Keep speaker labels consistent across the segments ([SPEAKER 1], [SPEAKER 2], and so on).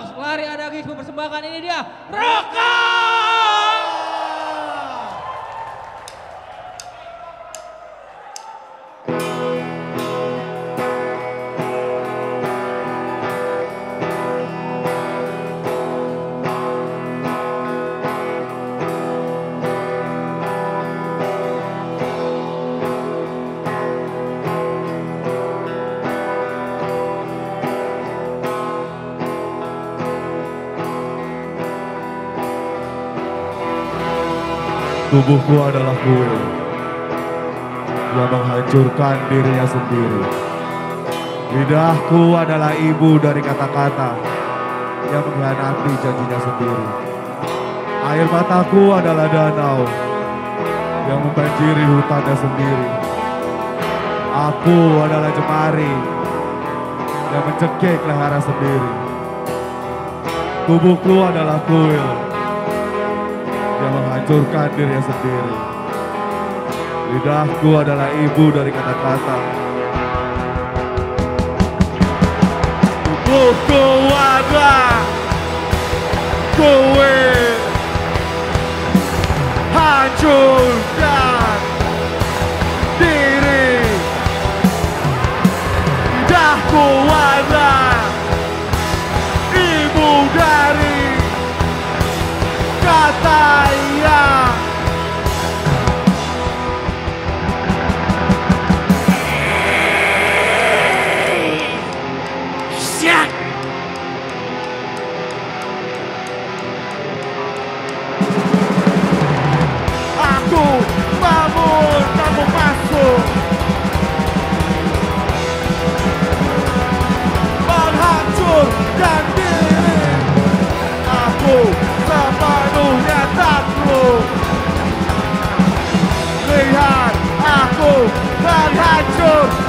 [SPEAKER 1] Box Lari Anarkis mempersembahkan ini dia. Roka
[SPEAKER 2] Tubuhku adalah kuil yang menghancurkan dirinya sendiri. Lidahku adalah ibu dari kata-kata yang mengkhianati janjinya sendiri. Air mataku adalah danau yang membanjiri hutannya sendiri. Aku adalah jemari yang mencekik lehernya sendiri. Tubuhku adalah kuil menghancurkan dirinya sendiri. Lidahku adalah ibu dari kata-kata. Tubuhku adalah kuil hancurkan Abraham Hanson.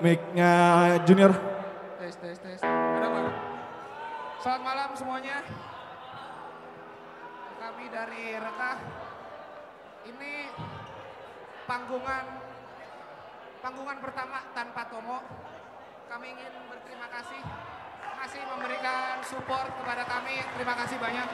[SPEAKER 2] Mic-nya Junior.
[SPEAKER 3] Tes, tes, tes. Selamat malam semuanya. Kami dari Reka. Ini panggungan panggungan pertama tanpa Tomo. Kami ingin berterima kasih masih memberikan support kepada kami. Terima kasih banyak.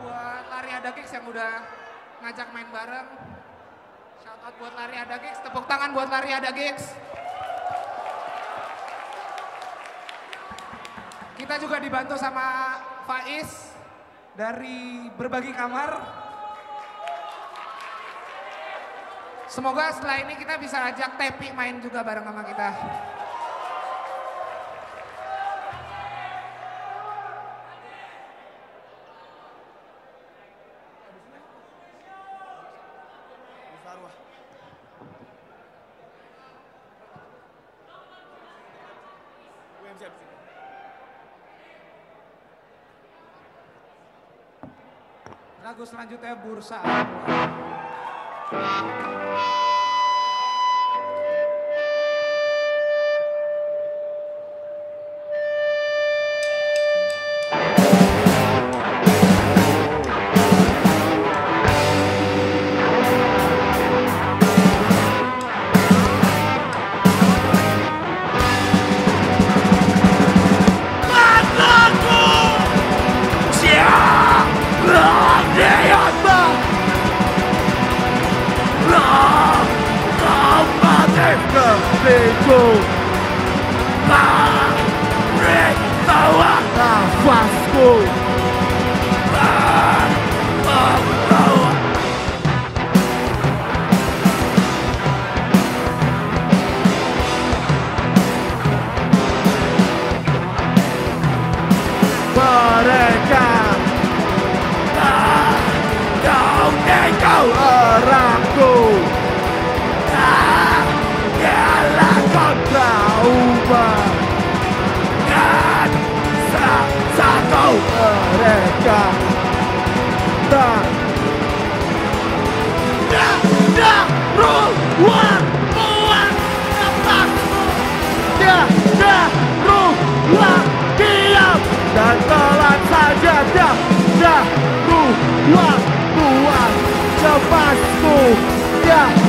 [SPEAKER 3] Buat Lari Ada Gigs yang udah ngajak main bareng. Shout out buat Lari Ada Gigs, tepuk tangan buat Lari Ada Gigs. Kita juga dibantu sama Faiz dari berbagi kamar. Semoga setelah ini kita bisa ajak Tepi main juga bareng sama kita. Lagu selanjutnya Bursa. Gol! Yeah!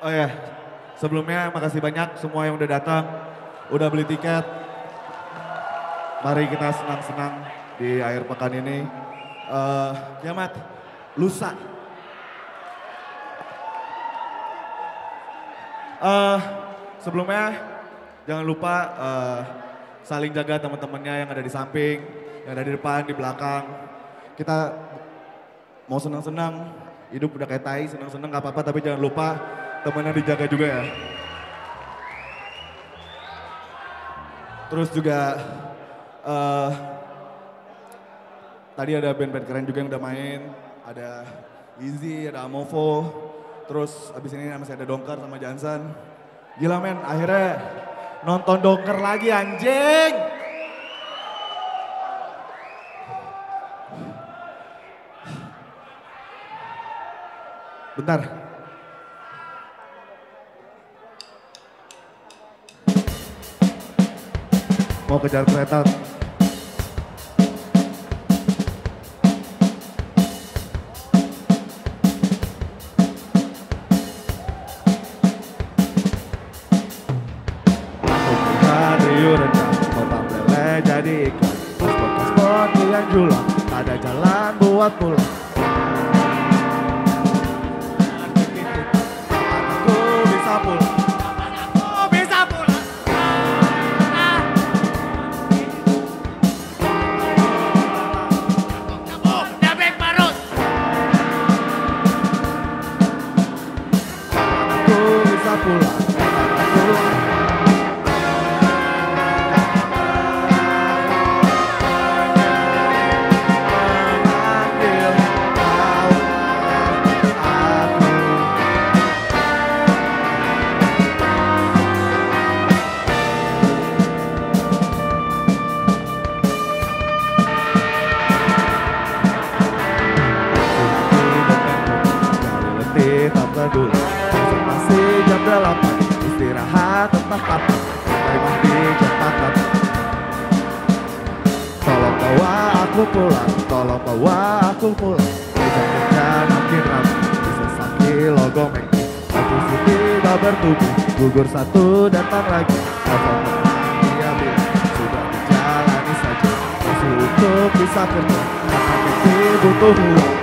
[SPEAKER 2] Oh ya, sebelumnya makasih banyak semua yang udah datang, udah beli tiket. Mari kita senang-senang di akhir pekan ini. Eh, Kiamat, lusa. Eh, sebelumnya jangan lupa eh, saling jaga teman-temannya yang ada di samping, yang ada di depan, di belakang. Kita mau senang-senang, hidup udah kayak tai, senang-senang gak apa-apa, tapi jangan lupa temennya dijaga juga ya. Terus juga eh tadi ada band-band keren juga yang udah main, ada Easy, ada Amovo, terus abis ini masih ada Dongker sama Jansan. Gila men, akhirnya nonton Dongker lagi anjing. Bentar. Mau kejar kereta. Gugur satu datang lagi. Telepon teman dia bilang Sudah dijalani saja. Masih untuk bisa kerja. Meki butuh uang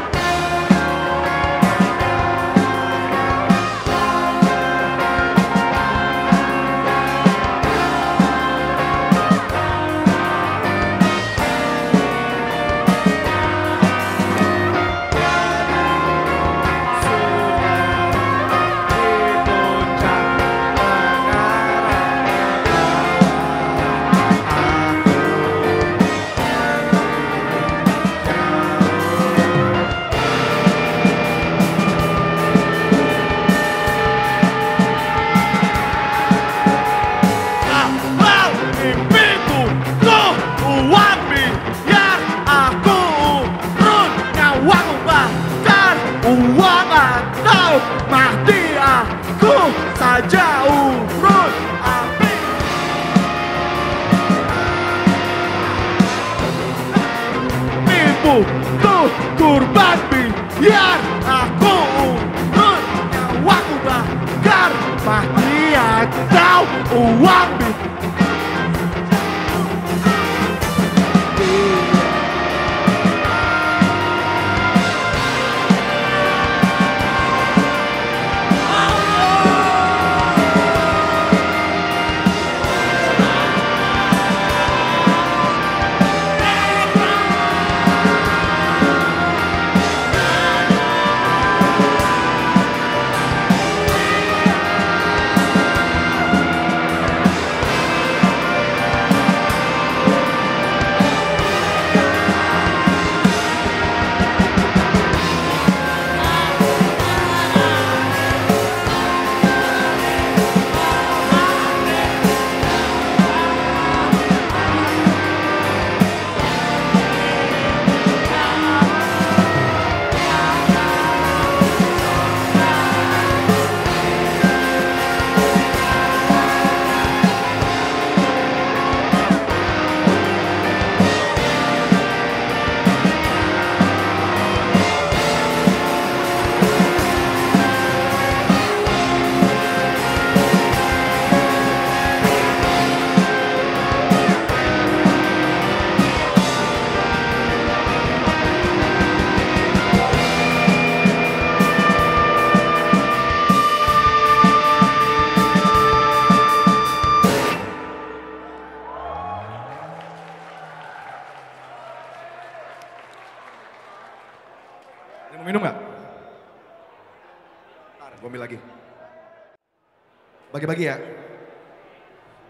[SPEAKER 2] Bagi-bagi ya.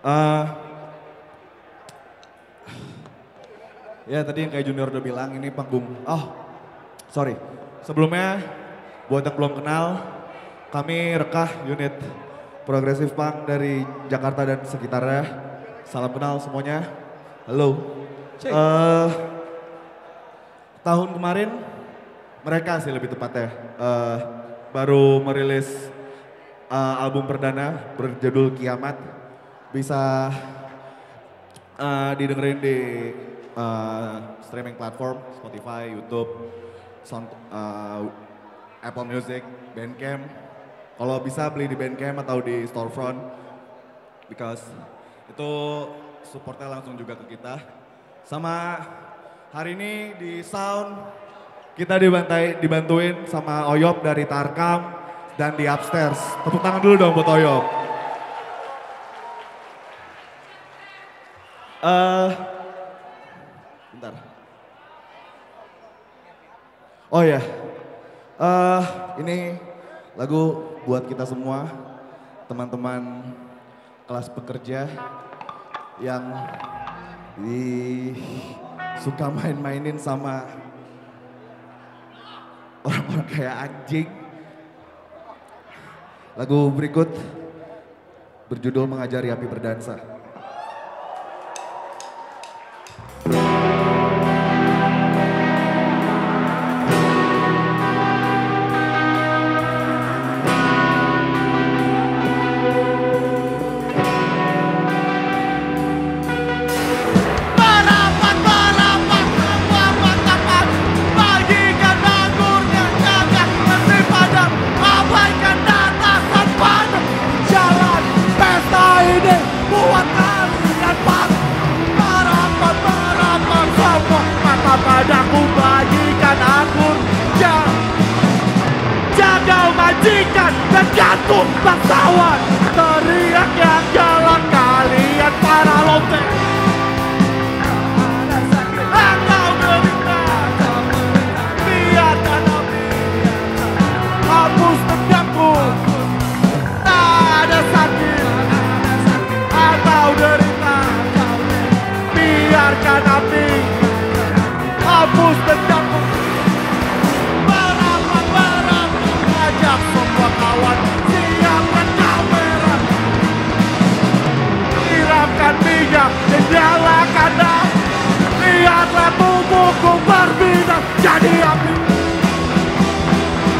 [SPEAKER 2] Eh, ya tadi yang kayak Junior udah bilang ini panggung. Oh, sorry. Sebelumnya buat yang belum kenal, kami rekah unit progresif punk dari Jakarta dan sekitarnya. Salam kenal semuanya. Halo. Eh, tahun kemarin mereka sih lebih tepatnya eh, baru merilis eh, album perdana berjudul Kiamat bisa eh, didengerin di eh, streaming platform Spotify, YouTube, Sound, eh, Apple Music, Bandcamp. Kalau bisa beli di Bandcamp atau di storefront, because itu supportnya langsung juga ke kita. Sama hari ini di sound kita dibantai, dibantuin sama Oyop dari Tarkam dan di Upstairs. Tepuk tangan dulu dong buat Oyop. Eh, bentar. Oh ya, eh ini lagu buat kita semua, teman-teman kelas pekerja yang di suka main-mainin sama orang-orang kayak anjing. Lagu berikut berjudul Mengajari Api Berdansa.
[SPEAKER 4] Gantung bangsawan Teriak yang jalan kalian para lonteng Engkau derita Biarkan api Hapus dendamku. Tak ada sakit. Atau derita. Biarkan api nyalakan api Lihatlah tubuhku berbidang Jadi api.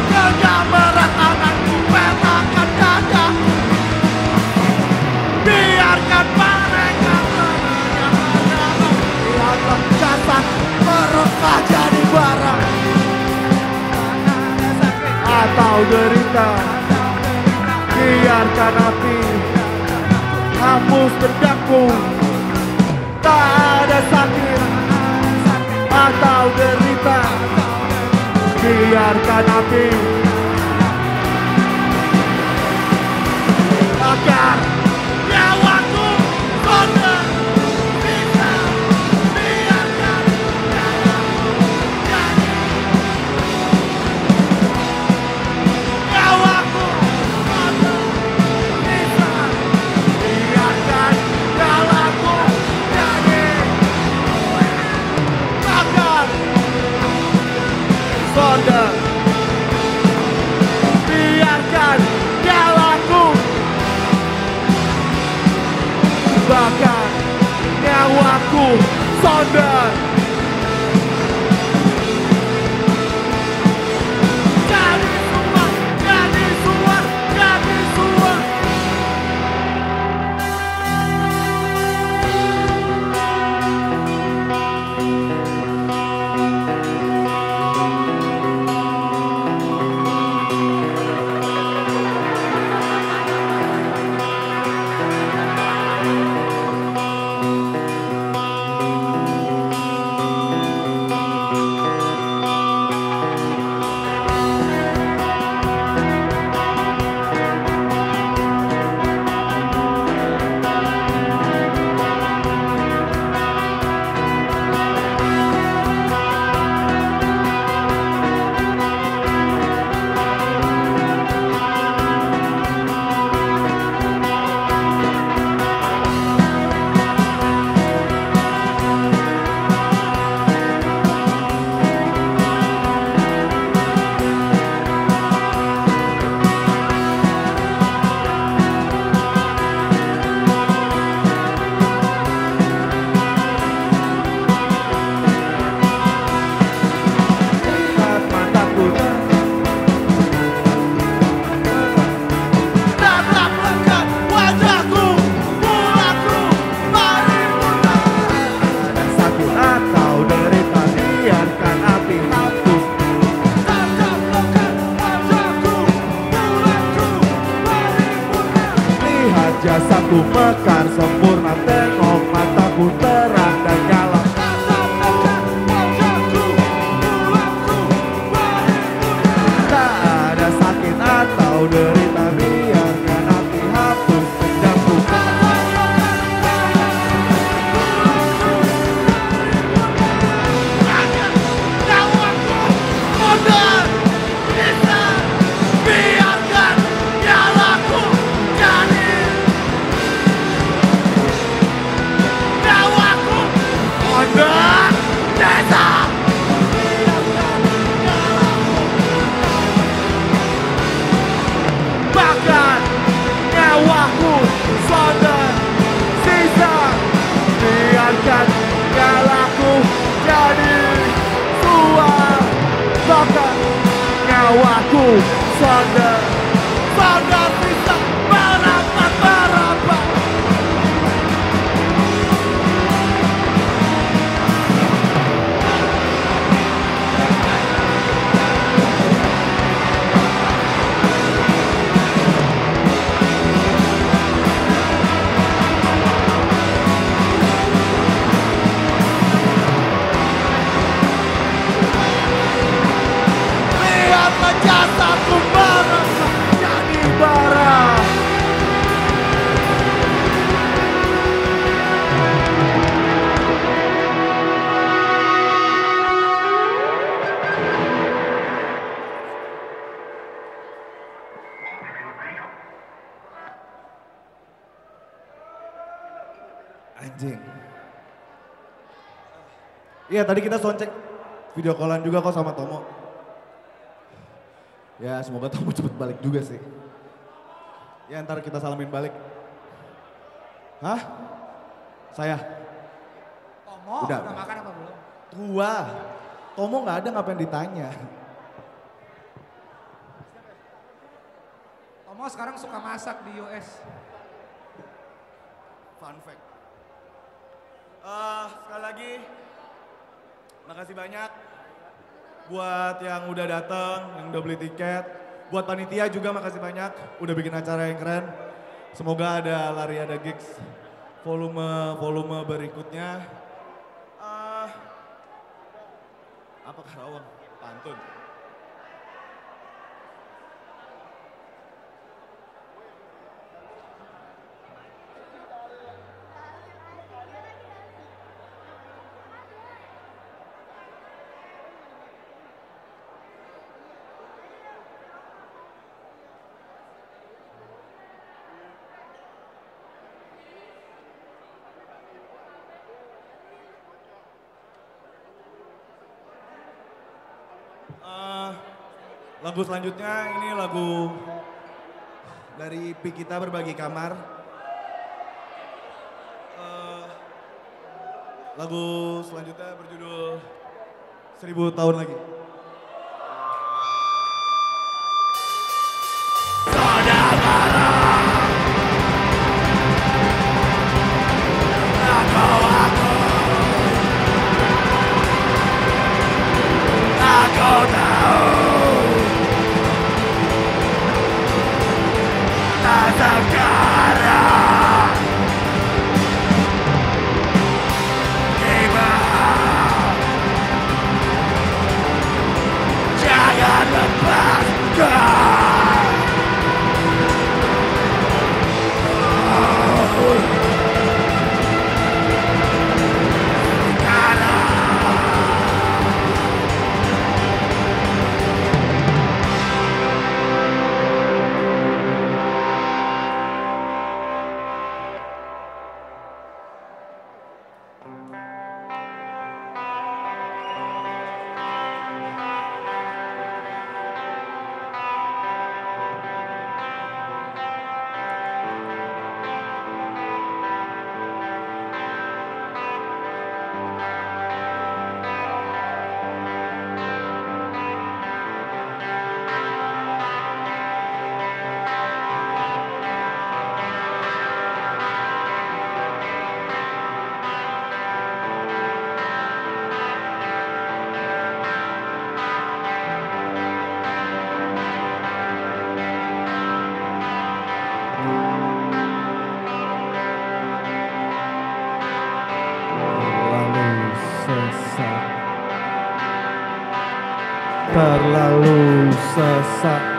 [SPEAKER 4] Genggam erat tanganku Petakan dada. Biarkan mereka darah Lihatlah jasad Merekah jadi barang. Atau derita. Biarkan api Hapus dendamku sakit. Atau derita. Biarkan api
[SPEAKER 2] tadi kita soundcheck video callan juga kok sama Tomo. Ya semoga Tomo cepet balik juga sih. Ya ntar kita salamin balik. Hah? Saya?
[SPEAKER 3] Tomo,
[SPEAKER 2] Udah,
[SPEAKER 3] udah, makan apa belum?
[SPEAKER 2] Tua. Tomo nggak ada ngapain ditanya.
[SPEAKER 3] Tomo sekarang suka masak di US.
[SPEAKER 2] Fun fact. Eh, sekali lagi, makasih banyak buat yang udah datang, yang udah beli tiket. Buat panitia juga makasih banyak, udah bikin acara yang keren. Semoga ada lari ada gigs volume volume berikutnya. Eh, apa Karawang? Pantun. Lagu selanjutnya ini lagu dari IP kita berbagi kamar. Eh, lagu selanjutnya berjudul Seribu Tahun Lagi. Terlalu sesat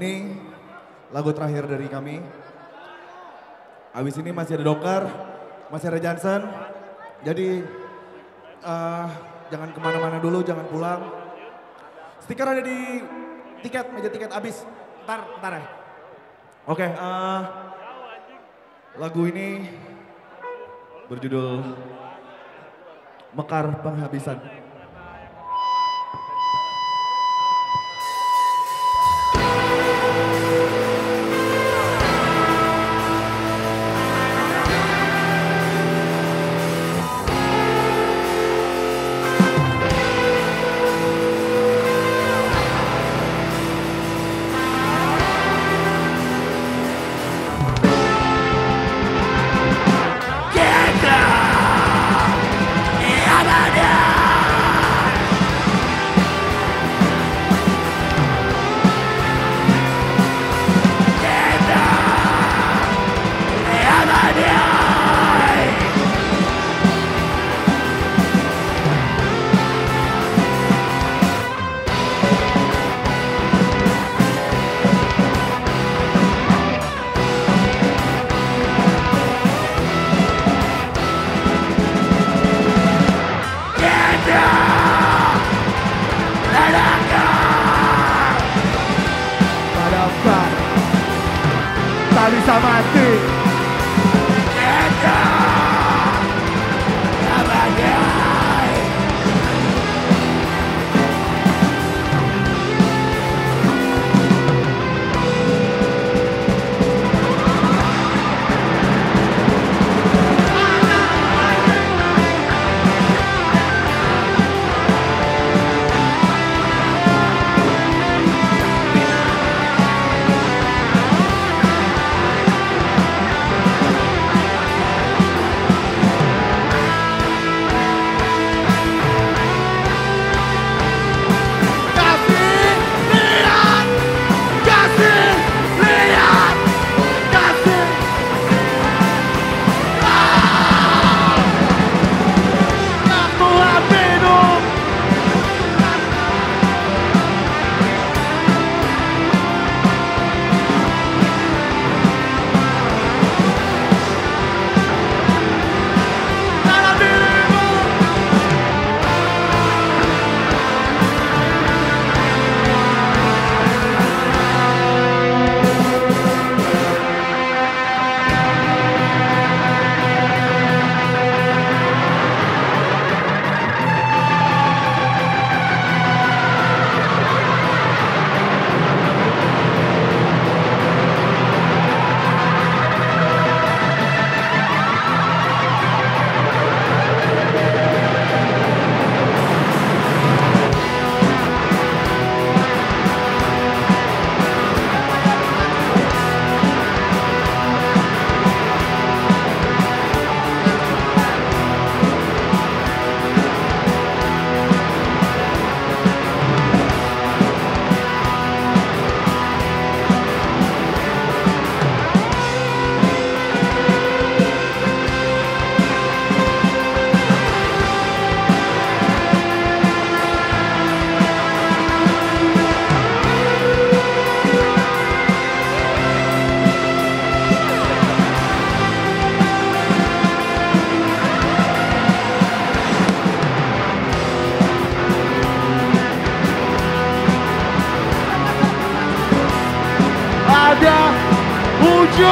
[SPEAKER 2] ini lagu terakhir dari kami. Abis ini masih ada Dokar, masih ada Johnson. Jadi eh, Jangan ke mana-mana dulu, jangan pulang. Stiker ada di tiket, meja tiket habis. Ntar, ntar ya. Oke, eh, lagu ini berjudul Mekar Penghabisan.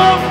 [SPEAKER 2] Oh.